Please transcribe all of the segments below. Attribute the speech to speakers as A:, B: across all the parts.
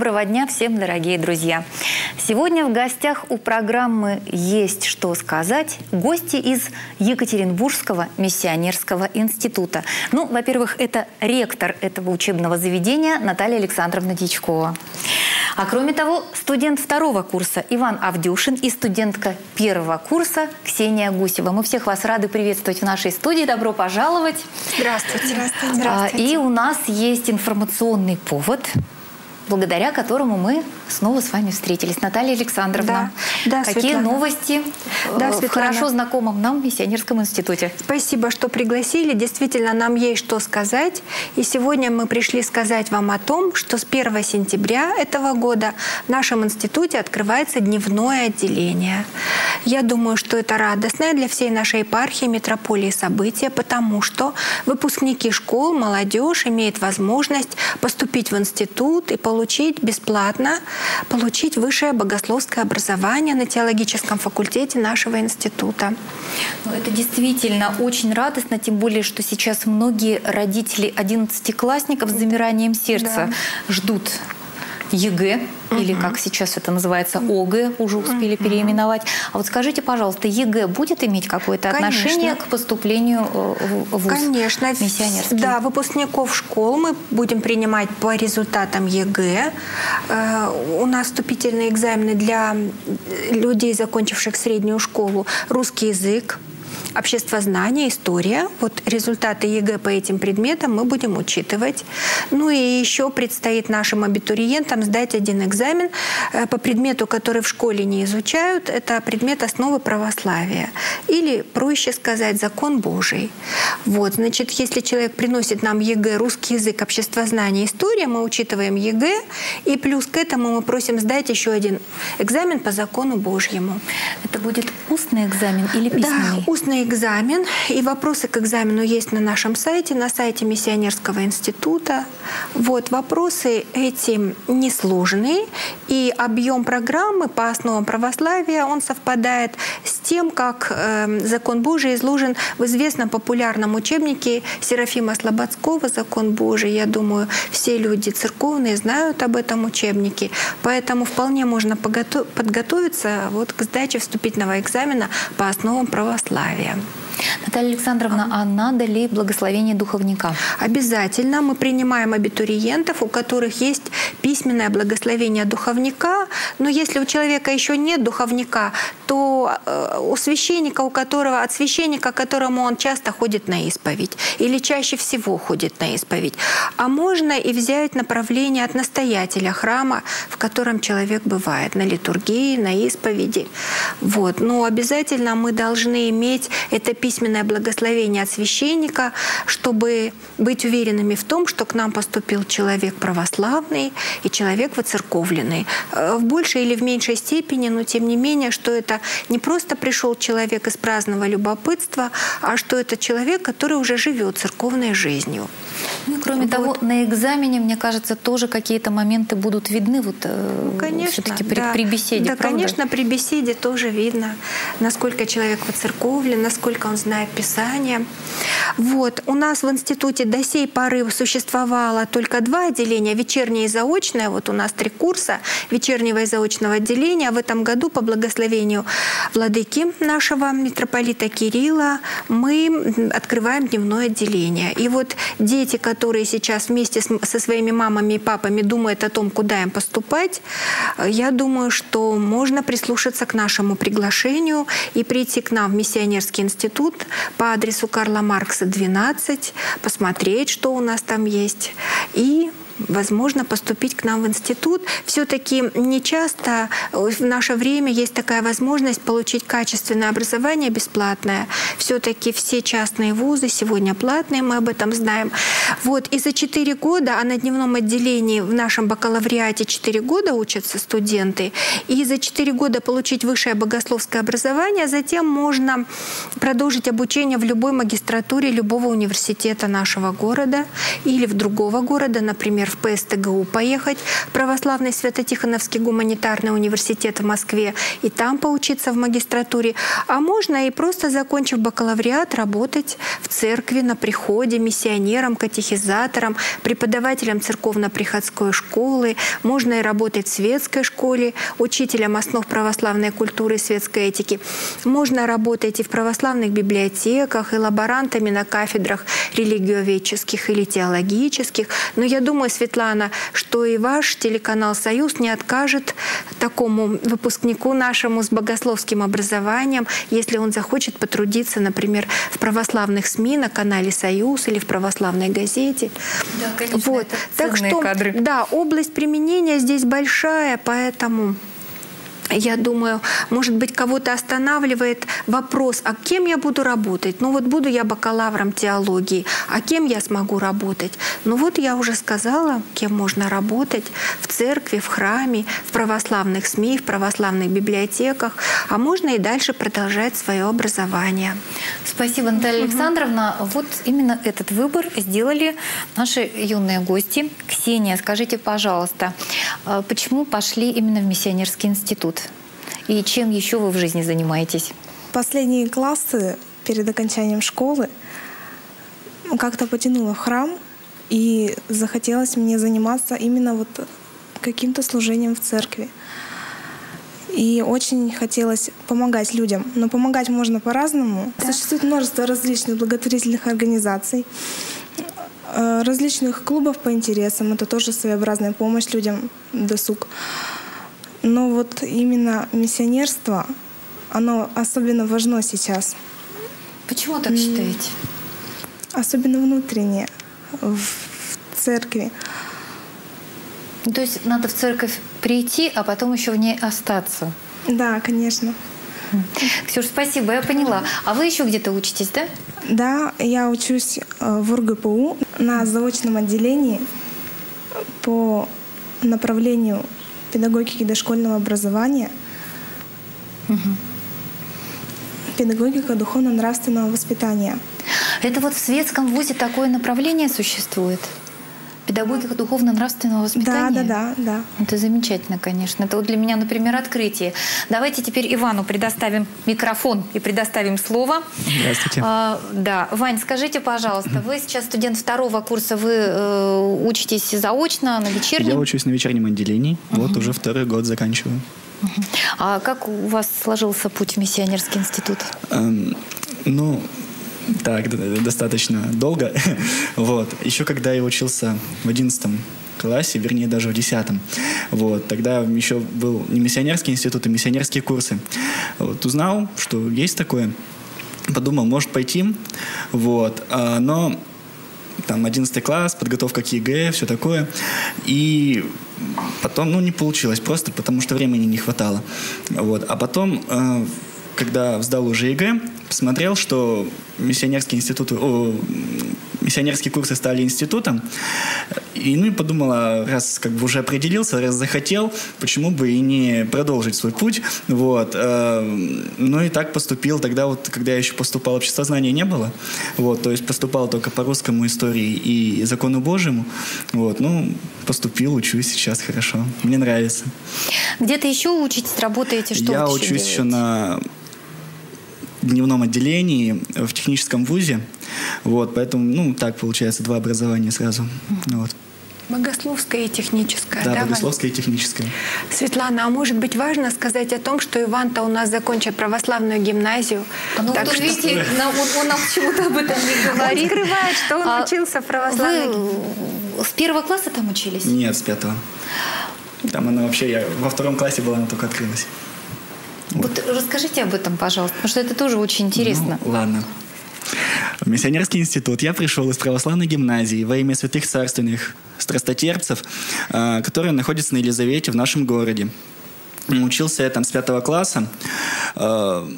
A: Доброго дня всем, дорогие друзья! Сегодня в гостях у программы «Есть что сказать» гости из Екатеринбургского миссионерского института. Ну, во-первых, это ректор этого учебного заведения Наталья Александровна Дичкова. А кроме того, студент второго курса Иван Авдюшин и студентка первого курса Ксения Гусева. Мы всех вас рады приветствовать в нашей студии. Добро пожаловать.
B: Здравствуйте. Здравствуйте.
A: Здравствуйте. И у нас есть информационный повод – благодаря которому мы снова с вами встретились. Наталья Александровна, да, да, какие Светлана. новости да, в хорошо знакомом нам миссионерском институте?
B: Спасибо, что пригласили. Действительно, нам есть что сказать. И сегодня мы пришли сказать вам о том, что с 1 сентября этого года в нашем институте открывается дневное отделение. Я думаю, что это радостное для всей нашей епархии, метрополии событие, потому что выпускники школ, молодежь имеют возможность поступить в институт и получить бесплатно, получить высшее богословское образование на теологическом факультете нашего института.
A: Ну, это действительно очень радостно, тем более, что сейчас многие родители одиннадцатиклассников с замиранием сердца да. ждут ЕГЭ, угу. или как сейчас это называется, ОГЭ, уже успели угу. переименовать. А вот скажите, пожалуйста, ЕГЭ будет иметь какое-то отношение к поступлению э, в ВУЗ
B: Конечно. миссионерский? Да, выпускников школ мы будем принимать по результатам ЕГЭ. Э, у нас вступительные экзамены для людей, закончивших среднюю школу, русский язык, обществознание, история. Вот результаты ЕГЭ по этим предметам мы будем учитывать. Ну и еще предстоит нашим абитуриентам сдать один экзамен э, по предмету, который в школе не изучают. Это предмет основы православия. Или, проще сказать, закон Божий. Вот, значит, если человек приносит нам ЕГЭ, русский язык, обществознание, история, мы учитываем ЕГЭ, и плюс к этому мы просим сдать еще один экзамен по закону Божьему.
A: Это будет устный экзамен или письменный?
B: Да, устный экзамен, и вопросы к экзамену есть на нашем сайте, на сайте Миссионерского института. Вот, вопросы эти несложные, и объем программы по основам православия, он совпадает с тем, как э, закон Божий изложен в известном популярном учебнике Серафима Слободского «Закон Божий». Я думаю, все люди церковные знают об этом учебнике, поэтому вполне можно подготовиться вот к сдаче вступительного экзамена по основам православия. Сааканян.
A: Наталья Александровна, а надо ли благословение духовника?
B: Обязательно. Мы принимаем абитуриентов, у которых есть письменное благословение духовника. Но если у человека еще нет духовника, то э, у священника, у которого, от священника, которому он часто ходит на исповедь, или чаще всего ходит на исповедь. А можно и взять направление от настоятеля храма, в котором человек бывает, на литургии, на исповеди. Вот. Но обязательно мы должны иметь это письменное благословение от священника, чтобы быть уверенными в том, что к нам поступил человек православный и человек воцерковленный. Э, в большей или в меньшей степени, но тем не менее, что это не просто пришел человек из праздного любопытства, а что это человек, который уже живет церковной жизнью.
A: Ну, кроме вот. того, на экзамене, мне кажется, тоже какие-то моменты будут видны вот,
B: э, конечно,
A: все-таки при,
B: да.
A: при беседе.
B: Да,
A: правда?
B: конечно, при беседе тоже видно, насколько человек воцерковлен, насколько он знает Писание. Вот. У нас в институте до сей поры существовало только два отделения, вечернее и заочное. Вот у нас три курса вечернего и заочного отделения. В этом году по благословению владыки нашего митрополита Кирилла мы открываем дневное отделение. И вот дети, которые сейчас вместе со своими мамами и папами думают о том, куда им поступать, я думаю, что можно прислушаться к нашему приглашению и прийти к нам в миссионерский институт по адресу Карла Маркса 12, посмотреть, что у нас там есть, и возможно поступить к нам в институт. Все-таки не часто в наше время есть такая возможность получить качественное образование бесплатное. Все-таки все частные вузы сегодня платные, мы об этом знаем. Вот. И за 4 года, а на дневном отделении в нашем бакалавриате 4 года учатся студенты, и за 4 года получить высшее богословское образование, затем можно продолжить обучение в любой магистратуре любого университета нашего города или в другого города, например, в ПСТГУ поехать, православный Свято-Тихоновский гуманитарный университет в Москве, и там поучиться в магистратуре. А можно и просто, закончив бакалавриат, работать в церкви, на приходе, миссионером, катехизатором, преподавателем церковно-приходской школы. Можно и работать в светской школе, учителем основ православной культуры и светской этики. Можно работать и в православных библиотеках, и лаборантами на кафедрах религиоведческих или теологических. Но я думаю, Светлана, что и ваш телеканал «Союз» не откажет такому выпускнику нашему с богословским образованием, если он захочет потрудиться, например, в православных СМИ на канале «Союз» или в православной газете.
A: Да, конечно,
B: вот. так что,
A: кадры.
B: Да, область применения здесь большая, поэтому я думаю, может быть, кого-то останавливает вопрос, а кем я буду работать? Ну вот буду я бакалавром теологии, а кем я смогу работать? Ну вот я уже сказала, кем можно работать в церкви, в храме, в православных СМИ, в православных библиотеках, а можно и дальше продолжать свое образование.
A: Спасибо, Наталья угу. Александровна. Вот именно этот выбор сделали наши юные гости. Ксения, скажите, пожалуйста, а почему пошли именно в миссионерский институт? И чем еще вы в жизни занимаетесь?
C: Последние классы перед окончанием школы как-то потянула в храм, и захотелось мне заниматься именно вот каким-то служением в церкви. И очень хотелось помогать людям. Но помогать можно по-разному. Да. Существует множество различных благотворительных организаций, различных клубов по интересам. Это тоже своеобразная помощь людям, досуг. Но вот именно миссионерство, оно особенно важно сейчас.
A: Почему так считаете?
C: Особенно внутреннее, в церкви.
A: То есть надо в церковь прийти, а потом еще в ней остаться.
C: Да, конечно.
A: Ксюш, спасибо, я поняла. А вы еще где-то учитесь, да?
C: Да, я учусь э, в РГПУ на заочном отделении по направлению педагогики дошкольного образования, угу. педагогика духовно-нравственного воспитания.
A: Это вот в светском вузе такое направление существует? Педагогика духовно-нравственного воспитания?
C: Да, да, да, да.
A: Это замечательно, конечно. Это вот для меня, например, открытие. Давайте теперь Ивану предоставим микрофон и предоставим слово.
D: Здравствуйте.
A: А, да. Вань, скажите, пожалуйста, вы сейчас студент второго курса, вы э, учитесь заочно на вечернем?
D: Я учусь на вечернем отделении. Угу. Вот уже второй год заканчиваю.
A: Угу. А как у вас сложился путь в миссионерский институт?
D: Эм, ну, так, достаточно долго. вот. Еще когда я учился в одиннадцатом классе, вернее, даже в десятом. Вот. Тогда еще был не миссионерский институт, а миссионерские курсы. Вот. Узнал, что есть такое. Подумал, может пойти. Вот. А, но там 11 класс, подготовка к ЕГЭ, все такое. И потом, ну, не получилось просто, потому что времени не хватало. Вот. А потом, э, когда сдал уже ЕГЭ, посмотрел, что миссионерские институты, о, миссионерские курсы стали институтом. И ну и подумала, раз как бы уже определился, раз захотел, почему бы и не продолжить свой путь. Вот. Э, ну и так поступил. Тогда вот, когда я еще поступал, обществознания не было. Вот. То есть поступал только по русскому истории и закону Божьему. Вот. Ну, поступил, учусь сейчас хорошо. Мне нравится.
A: Где-то еще учитесь, работаете? Что
D: я учусь еще на дневном отделении в техническом вузе. Вот, поэтому, ну, так получается, два образования сразу. Вот.
B: Богословское и техническое.
D: Да, да богословское и техническое.
B: Светлана, а может быть важно сказать о том, что Иван-то у нас закончил православную гимназию.
A: А ну, так вот, что... видите, он, он нам почему-то об этом не говорит.
B: Он скрывает, что он а учился в православной
A: Вы с первого класса там учились?
D: Нет, с пятого. Там она вообще, я во втором классе была, она только открылась.
A: Вот расскажите об этом, пожалуйста, потому что это тоже очень интересно.
D: Ну, ладно. В миссионерский институт я пришел из православной гимназии во имя святых царственных страстотерпцев, а, которые находятся на Елизавете в нашем городе. Учился я там с пятого класса. А,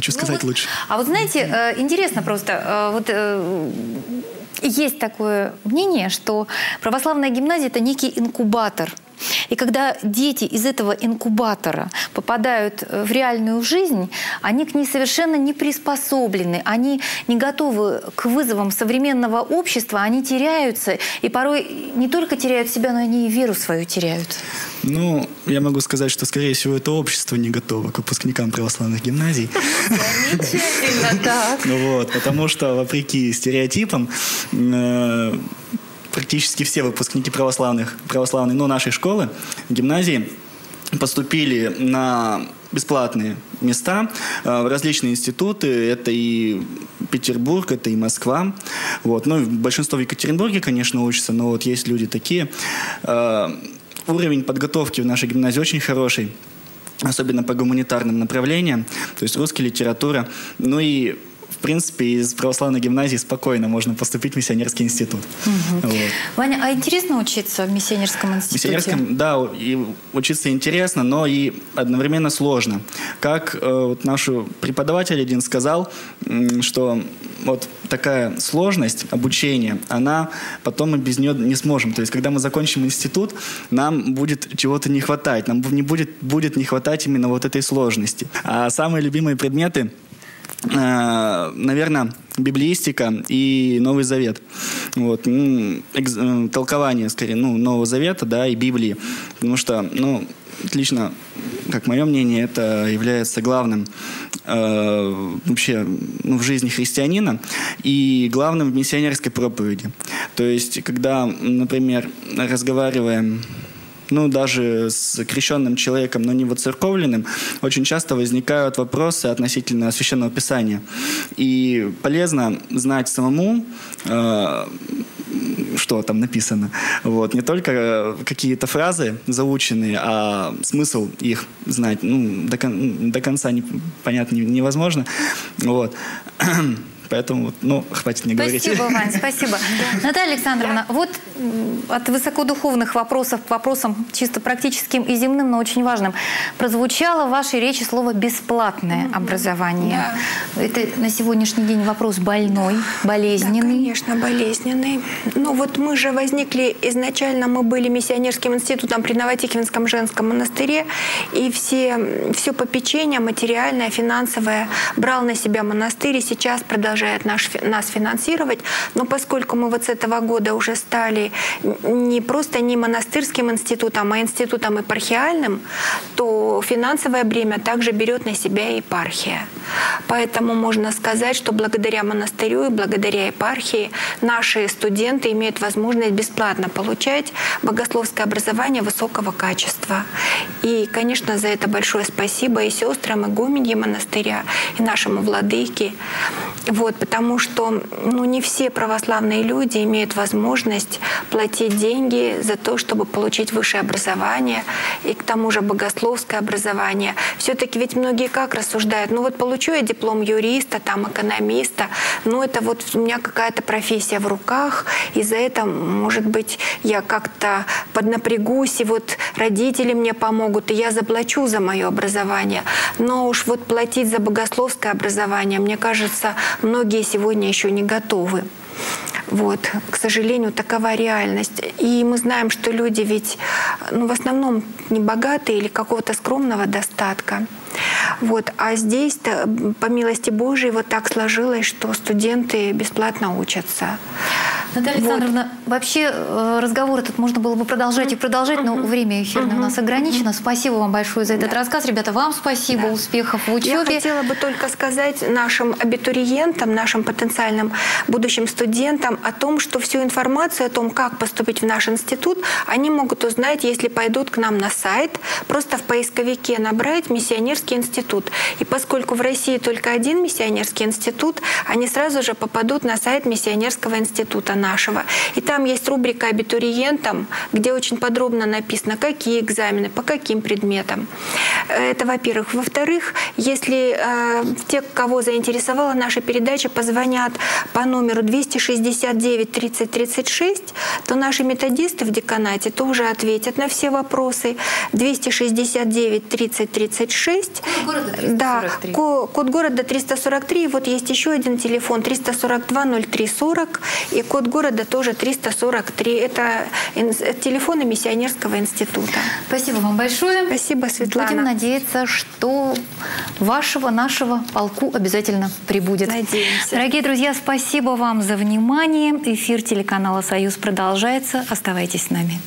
D: что ну сказать
A: вот,
D: лучше?
A: А вот знаете, э, интересно просто, э, вот э, есть такое мнение, что православная гимназия – это некий инкубатор – И когда дети из этого инкубатора попадают э, в реальную жизнь, они к ней совершенно не приспособлены, они не готовы к вызовам современного общества, они теряются, и порой не только теряют себя, но они и веру свою теряют.
D: Ну, я могу сказать, что, скорее всего, это общество не готово к выпускникам православных гимназий.
A: Замечательно, так.
D: Ну вот, потому что, вопреки стереотипам, э, практически все выпускники православных, православной, ну, нашей школы, гимназии, поступили на бесплатные места э, в различные институты. Это и Петербург, это и Москва. Вот. Ну, большинство в Екатеринбурге, конечно, учатся, но вот есть люди такие. Э, уровень подготовки в нашей гимназии очень хороший особенно по гуманитарным направлениям, то есть русская литература. Ну и в принципе, из православной гимназии спокойно можно поступить в миссионерский институт.
A: Угу. Вот. Ваня, а интересно учиться в миссионерском институте?
D: В миссионерском, да, и учиться интересно, но и одновременно сложно. Как э, вот наш преподаватель один сказал, что вот такая сложность обучения, она потом мы без нее не сможем. То есть, когда мы закончим институт, нам будет чего-то не хватать, нам не будет, будет не хватать именно вот этой сложности. А самые любимые предметы – наверное, библиистика и Новый Завет. Вот. Э, толкование, скорее, ну, Нового Завета, да, и Библии. Потому что, ну, лично, как мое мнение, это является главным э, вообще ну, в жизни христианина и главным в миссионерской проповеди. То есть, когда, например, разговариваем ну, даже с крещенным человеком, но не воцерковленным, очень часто возникают вопросы относительно Священного Писания. И полезно знать самому, э, что там написано. Вот. Не только какие-то фразы заученные, а смысл их знать ну, до, кон- до конца не, понятно невозможно. Вот. Поэтому, ну, хватит не говорить.
A: Спасибо, Вань, спасибо. Наталья Александровна, вот от высокодуховных вопросов к вопросам чисто практическим и земным, но очень важным. Прозвучало в вашей речи слово «бесплатное образование». Да. Это на сегодняшний день вопрос больной, болезненный. Да,
B: конечно, болезненный. Ну вот мы же возникли, изначально мы были миссионерским институтом при Новотихвинском женском монастыре, и все, все попечение материальное, финансовое брал на себя монастырь, и сейчас продолжает продолжает наш, нас финансировать, но поскольку мы вот с этого года уже стали не просто не монастырским институтом, а институтом епархиальным, то финансовое бремя также берет на себя епархия. Поэтому можно сказать, что благодаря монастырю и благодаря епархии наши студенты имеют возможность бесплатно получать богословское образование высокого качества. И, конечно, за это большое спасибо и сестрам, и гуменье монастыря, и нашему владыке. Вот, потому что ну, не все православные люди имеют возможность платить деньги за то, чтобы получить высшее образование и к тому же богословское образование. Все-таки ведь многие как рассуждают, ну вот получу я диплом юриста, там экономиста, ну это вот у меня какая-то профессия в руках, и за это, может быть, я как-то поднапрягусь, и вот родители мне помогут, и я заплачу за мое образование. Но уж вот платить за богословское образование, мне кажется, многие сегодня еще не готовы. Вот, к сожалению, такова реальность. И мы знаем, что люди ведь ну, в основном не богатые или какого-то скромного достатка. Вот. А здесь, по милости Божией, вот так сложилось, что студенты бесплатно учатся.
A: Наталья вот. Александровна, вообще э, разговор этот можно было бы продолжать и продолжать, но время эфирное у нас ограничено. Спасибо вам большое за этот да. рассказ. Ребята, вам спасибо, да. успехов в учебе.
B: Я хотела бы только сказать нашим абитуриентам, нашим потенциальным будущим студентам о том, что всю информацию о том, как поступить в наш институт, они могут узнать, если пойдут к нам на сайт, просто в поисковике набрать «Миссионерский институт». И поскольку в России только один миссионерский институт, они сразу же попадут на сайт Миссионерского института нашего. И там есть рубрика абитуриентам, где очень подробно написано, какие экзамены, по каким предметам. Это, во-первых. Во-вторых, если э, те, кого заинтересовала наша передача, позвонят по номеру 269 30 36, то наши методисты в деканате тоже ответят на все вопросы. 269 30 36.
A: Код города 343.
B: Да, код города 343. Вот есть еще один телефон 342 03 40 и код код города тоже 343. Это телефоны Миссионерского института.
A: Спасибо вам большое.
B: Спасибо, Светлана.
A: Будем надеяться, что вашего, нашего полку обязательно прибудет.
B: Надеемся.
A: Дорогие друзья, спасибо вам за внимание. Эфир телеканала «Союз» продолжается. Оставайтесь с нами.